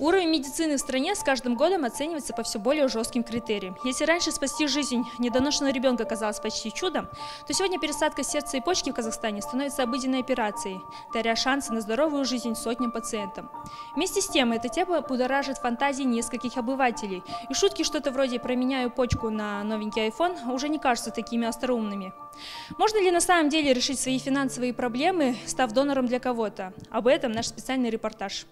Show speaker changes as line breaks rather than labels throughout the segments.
Уровень медицины в стране с каждым годом оценивается по все более жестким критериям. Если раньше спасти жизнь недоношенного ребенка казалось почти чудом, то сегодня пересадка сердца и почки в Казахстане становится обыденной операцией, даря шансы на здоровую жизнь сотням пациентам. Вместе с тем, эта тема будоражит фантазии нескольких обывателей, и шутки что-то вроде «променяю почку на новенький iPhone» уже не кажутся такими остроумными. Можно ли на самом деле решить свои финансовые проблемы, став донором для кого-то? Об этом наш специальный репортаж.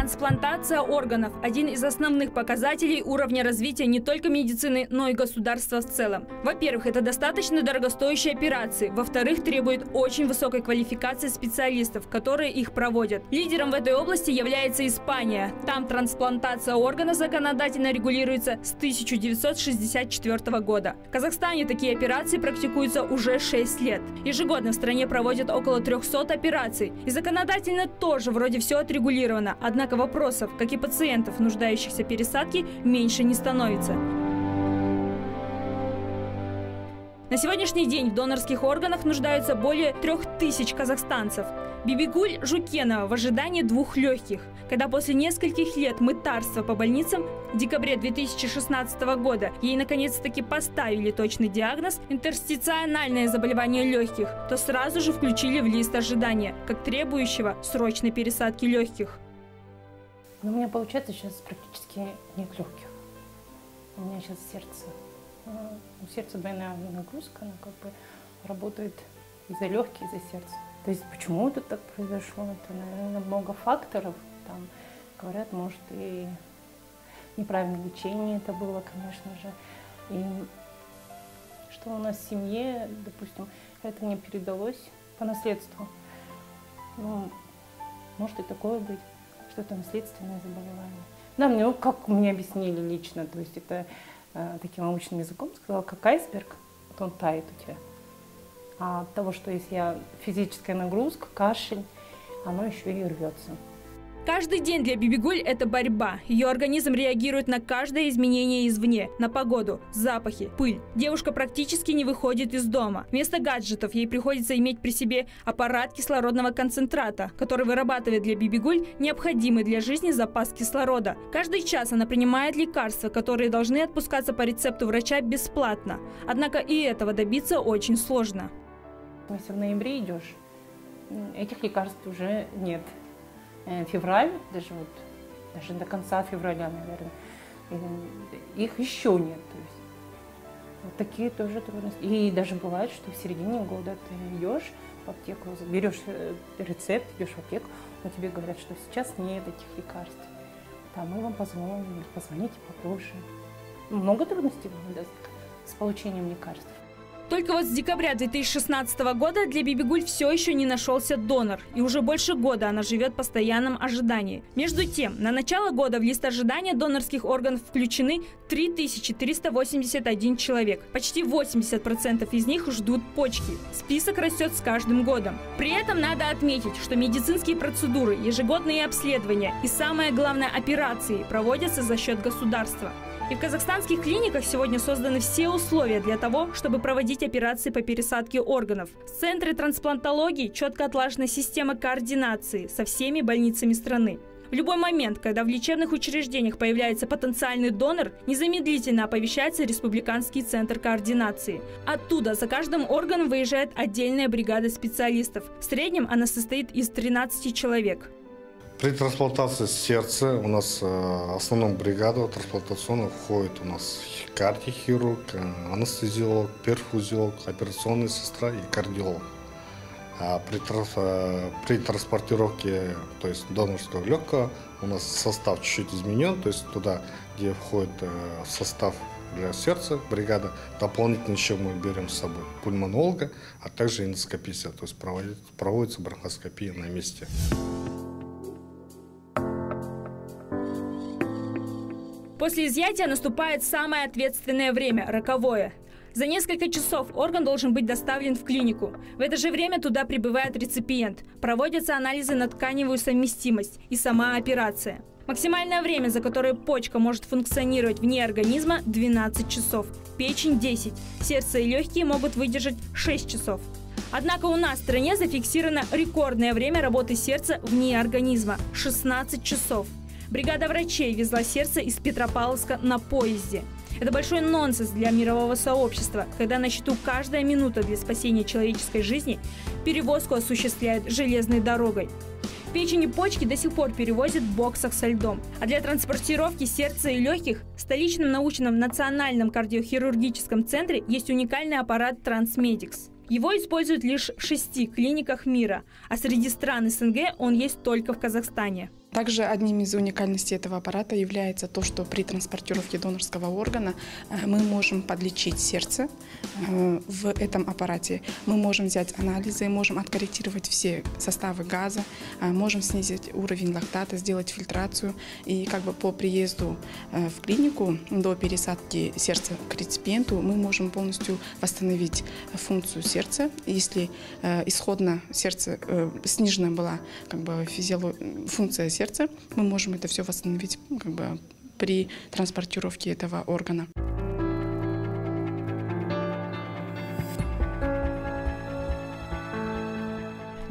Трансплантация органов – один из основных показателей уровня развития не только медицины, но и государства в целом. Во-первых, это достаточно дорогостоящие операции. Во-вторых, требует очень высокой квалификации специалистов, которые их проводят. Лидером в этой области является Испания. Там трансплантация органов законодательно регулируется с 1964 года. В Казахстане такие операции практикуются уже 6 лет. Ежегодно в стране проводят около 300 операций. И законодательно тоже вроде все отрегулировано. Однако вопросов, как и пациентов, нуждающихся в пересадке, меньше не становится. На сегодняшний день в донорских органах нуждаются более трех тысяч казахстанцев. Бибигуль Жукенова в ожидании двух легких. Когда после нескольких лет мытарства по больницам в декабре 2016 года ей наконец-таки поставили точный диагноз интерстициональное заболевание легких, то сразу же включили в лист ожидания, как требующего срочной пересадки легких.
Но у меня получается сейчас практически нет легких. У меня сейчас сердце, ну, у сердца двойная нагрузка, она как бы работает и за легкие, и за сердце. То есть почему это так произошло? Это, наверное, много факторов. Там говорят, может, и неправильное лечение это было, конечно же. И что у нас в семье, допустим, это не передалось по наследству. Ну, может и такое быть что это наследственное заболевание. Да, мне, ну, как мне объяснили лично, то есть это э, таким научным языком сказала, как айсберг, вот он тает у тебя. А от того, что если я физическая нагрузка, кашель, оно еще и рвется.
Каждый день для Бибигуль – это борьба. Ее организм реагирует на каждое изменение извне, на погоду, запахи, пыль. Девушка практически не выходит из дома. Вместо гаджетов ей приходится иметь при себе аппарат кислородного концентрата, который вырабатывает для Бибигуль необходимый для жизни запас кислорода. Каждый час она принимает лекарства, которые должны отпускаться по рецепту врача бесплатно. Однако и этого добиться очень сложно.
Если в ноябре идешь, этих лекарств уже нет. Э, февраль, даже вот, даже до конца февраля, наверное, их еще нет. То есть вот такие тоже трудности. И даже бывает, что в середине года ты идешь в аптеку, берешь э, рецепт, идешь в аптеку, но тебе говорят, что сейчас нет этих лекарств. Там мы вам позвоним, позвоните попозже. Много трудностей бывает с получением лекарств.
Только вот с декабря 2016 года для Бибигуль все еще не нашелся донор. И уже больше года она живет в постоянном ожидании. Между тем, на начало года в лист ожидания донорских органов включены 3381 человек. Почти 80% из них ждут почки. Список растет с каждым годом. При этом надо отметить, что медицинские процедуры, ежегодные обследования и самое главное операции проводятся за счет государства. И в казахстанских клиниках сегодня созданы все условия для того, чтобы проводить операции по пересадке органов. В Центре трансплантологии четко отлажена система координации со всеми больницами страны. В любой момент, когда в лечебных учреждениях появляется потенциальный донор, незамедлительно оповещается Республиканский центр координации. Оттуда за каждым органом выезжает отдельная бригада специалистов. В среднем она состоит из 13 человек.
При трансплантации сердца у нас э, основном бригаду трансплантационную входит у нас кардиохирург, э, анестезиолог, перфузиолог, операционная сестра и кардиолог. А при, э, при транспортировке, то есть донорского легкого, у нас состав чуть-чуть изменен, то есть туда, где входит состав для сердца, бригада, дополнительно еще мы берем с собой пульмонолога, а также эндоскописта, то есть проводится бронхоскопия на месте.
После изъятия наступает самое ответственное время – роковое. За несколько часов орган должен быть доставлен в клинику. В это же время туда прибывает реципиент. Проводятся анализы на тканевую совместимость и сама операция. Максимальное время, за которое почка может функционировать вне организма – 12 часов. Печень – 10. Сердце и легкие могут выдержать 6 часов. Однако у нас в стране зафиксировано рекордное время работы сердца вне организма – 16 часов. Бригада врачей везла сердце из Петропавловска на поезде. Это большой нонсенс для мирового сообщества, когда на счету каждая минута для спасения человеческой жизни перевозку осуществляют железной дорогой. Печень и почки до сих пор перевозят в боксах со льдом. А для транспортировки сердца и легких в столичном научном национальном кардиохирургическом центре есть уникальный аппарат Transmedics. Его используют лишь в шести клиниках мира, а среди стран СНГ он есть только в Казахстане.
Также одним из уникальностей этого аппарата является то, что при транспортировке донорского органа э, мы можем подлечить сердце э, в этом аппарате. Мы можем взять анализы, можем откорректировать все составы газа, э, можем снизить уровень лактата, сделать фильтрацию. И как бы по приезду в клинику до пересадки сердца к реципиенту мы можем полностью восстановить функцию сердца. Если исходно сердце снижена была как бы физиолог... функция сердца, сердца, мы можем это все восстановить как бы, при транспортировке этого органа.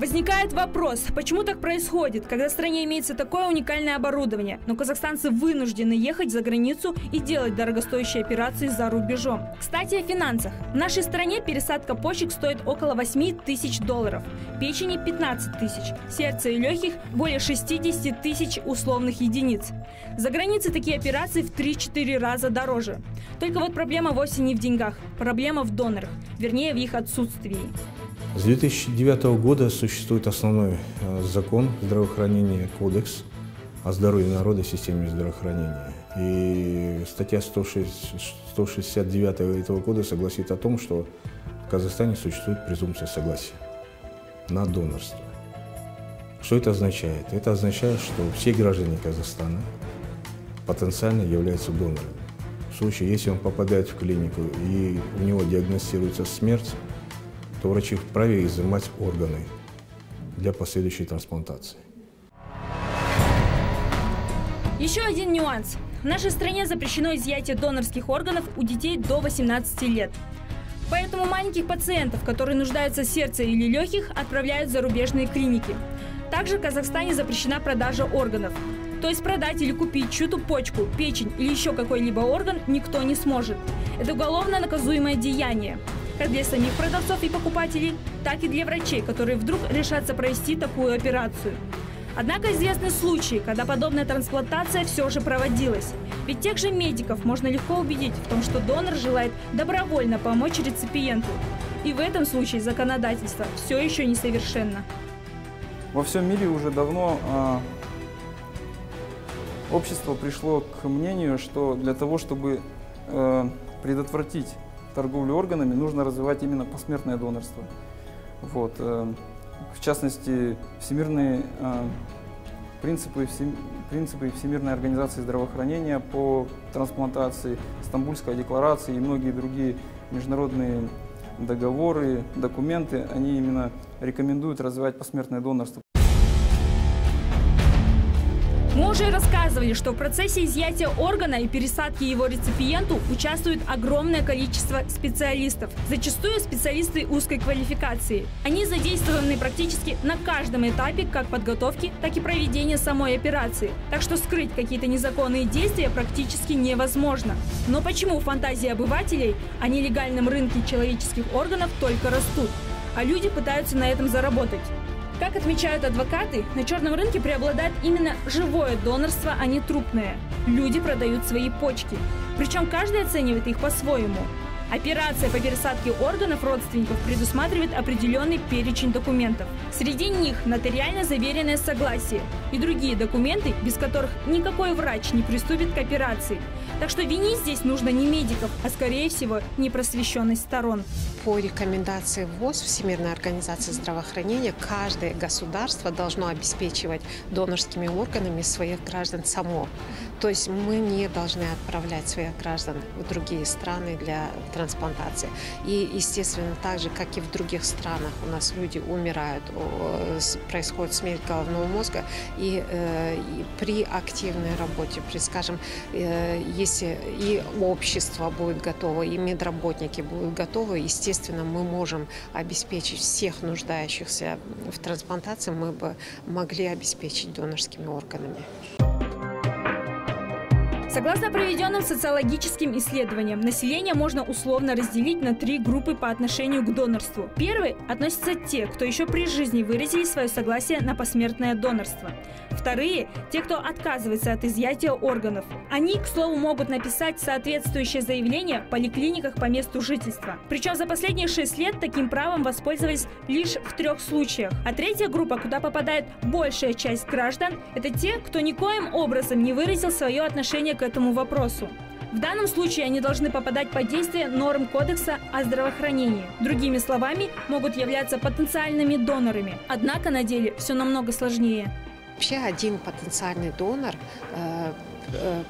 Возникает вопрос, почему так происходит, когда в стране имеется такое уникальное оборудование, но казахстанцы вынуждены ехать за границу и делать дорогостоящие операции за рубежом. Кстати, о финансах. В нашей стране пересадка почек стоит около 8 тысяч долларов, печени 15 тысяч, сердца и легких более 60 тысяч условных единиц. За границей такие операции в 3-4 раза дороже. Только вот проблема вовсе не в деньгах, проблема в донорах, вернее в их отсутствии.
С 2009 года существует основной э, закон здравоохранения, кодекс о здоровье народа в системе здравоохранения. И статья 106, 169 этого кодекса гласит о том, что в Казахстане существует презумпция согласия на донорство. Что это означает? Это означает, что все граждане Казахстана потенциально являются донорами. В случае, если он попадает в клинику и у него диагностируется смерть, то врачи вправе изымать органы для последующей трансплантации.
Еще один нюанс. В нашей стране запрещено изъятие донорских органов у детей до 18 лет. Поэтому маленьких пациентов, которые нуждаются в сердце или легких, отправляют в зарубежные клиники. Также в Казахстане запрещена продажа органов. То есть продать или купить чью-то почку, печень или еще какой-либо орган никто не сможет. Это уголовно наказуемое деяние как для самих продавцов и покупателей, так и для врачей, которые вдруг решатся провести такую операцию. Однако известны случаи, когда подобная трансплантация все же проводилась. Ведь тех же медиков можно легко убедить в том, что донор желает добровольно помочь реципиенту. И в этом случае законодательство все еще несовершенно.
Во всем мире уже давно э, общество пришло к мнению, что для того, чтобы э, предотвратить торговлю органами нужно развивать именно посмертное донорство. Вот. Э, в частности, всемирные э, принципы, принципы Всемирной организации здравоохранения по трансплантации, Стамбульская декларация и многие другие международные договоры, документы, они именно рекомендуют развивать посмертное донорство.
Мы уже рассказывали, что в процессе изъятия органа и пересадки его реципиенту участвует огромное количество специалистов, зачастую специалисты узкой квалификации. Они задействованы практически на каждом этапе как подготовки, так и проведения самой операции. Так что скрыть какие-то незаконные действия практически невозможно. Но почему фантазии обывателей о нелегальном рынке человеческих органов только растут? А люди пытаются на этом заработать. Как отмечают адвокаты, на черном рынке преобладает именно живое донорство, а не трупное. Люди продают свои почки. Причем каждый оценивает их по-своему. Операция по пересадке органов родственников предусматривает определенный перечень документов. Среди них нотариально заверенное согласие и другие документы, без которых никакой врач не приступит к операции. Так что винить здесь нужно не медиков, а скорее всего непросвещенность сторон.
По рекомендации ВОЗ, Всемирной организации здравоохранения, каждое государство должно обеспечивать донорскими органами своих граждан само. То есть мы не должны отправлять своих граждан в другие страны для трансплантации. И, естественно, так же, как и в других странах, у нас люди умирают, происходит смерть головного мозга. И, э, и при активной работе, при, скажем, э, если и общество будет готово, и медработники будут готовы, естественно, мы можем обеспечить всех нуждающихся в трансплантации, мы бы могли обеспечить донорскими органами.
Согласно проведенным социологическим исследованиям, население можно условно разделить на три группы по отношению к донорству. Первый относятся те, кто еще при жизни выразили свое согласие на посмертное донорство. Вторые – те, кто отказывается от изъятия органов. Они, к слову, могут написать соответствующее заявление в поликлиниках по месту жительства. Причем за последние шесть лет таким правом воспользовались лишь в трех случаях. А третья группа, куда попадает большая часть граждан, это те, кто никоим образом не выразил свое отношение к этому вопросу. В данном случае они должны попадать под действие норм Кодекса о здравоохранении. Другими словами, могут являться потенциальными донорами. Однако на деле все намного сложнее.
Вообще один потенциальный донор э,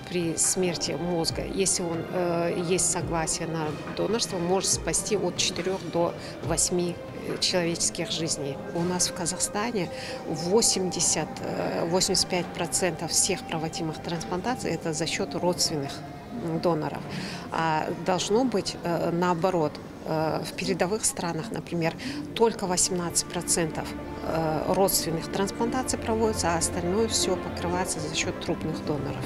при смерти мозга, если он э, есть согласие на донорство, может спасти от 4 до 8 человеческих жизней. У нас в Казахстане 80-85% всех проводимых трансплантаций это за счет родственных доноров. А должно быть наоборот. В передовых странах, например, только 18% Э, родственных трансплантаций проводится, а остальное все покрывается за счет трупных доноров.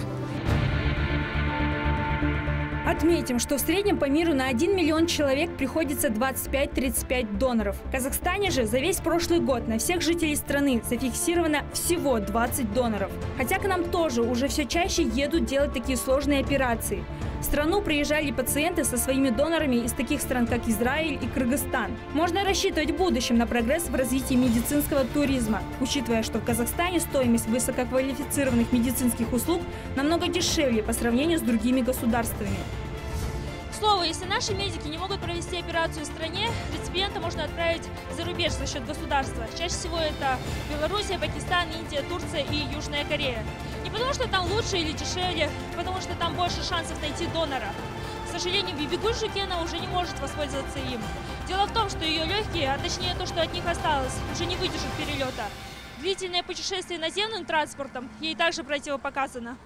Отметим, что в среднем по миру на 1 миллион человек приходится 25-35 доноров. В Казахстане же за весь прошлый год на всех жителей страны зафиксировано всего 20 доноров. Хотя к нам тоже уже все чаще едут делать такие сложные операции. В страну приезжали пациенты со своими донорами из таких стран, как Израиль и Кыргызстан. Можно рассчитывать в будущем на прогресс в развитии медицинского туризма, учитывая, что в Казахстане стоимость высококвалифицированных медицинских услуг намного дешевле по сравнению с другими государствами.
Слову, если наши медики не могут провести операцию в стране, реципиента можно отправить за рубеж за счет государства. Чаще всего это Белоруссия, Пакистан, Индия, Турция и Южная Корея. Не потому, что там лучше или дешевле, потому что там больше шансов найти донора. К сожалению, Бибигуль Жукена уже не может воспользоваться им. Дело в том, что ее легкие, а точнее то, что от них осталось, уже не выдержат перелета. Длительное путешествие наземным транспортом ей также противопоказано.